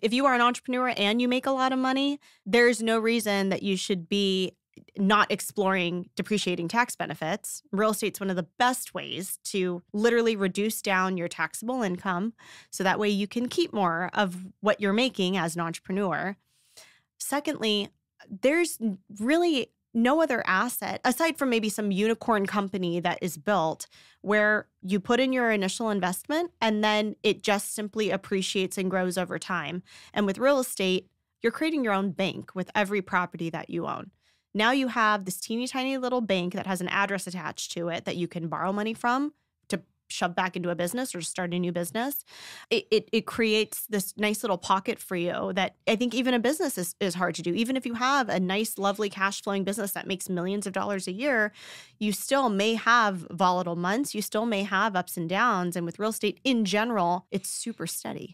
If you are an entrepreneur and you make a lot of money, there's no reason that you should be not exploring depreciating tax benefits. Real estate's one of the best ways to literally reduce down your taxable income so that way you can keep more of what you're making as an entrepreneur. Secondly, there's really no other asset aside from maybe some unicorn company that is built where you put in your initial investment and then it just simply appreciates and grows over time. And with real estate, you're creating your own bank with every property that you own. Now you have this teeny tiny little bank that has an address attached to it that you can borrow money from shove back into a business or start a new business, it, it, it, creates this nice little pocket for you that I think even a business is, is hard to do. Even if you have a nice, lovely cash flowing business that makes millions of dollars a year, you still may have volatile months. You still may have ups and downs. And with real estate in general, it's super steady.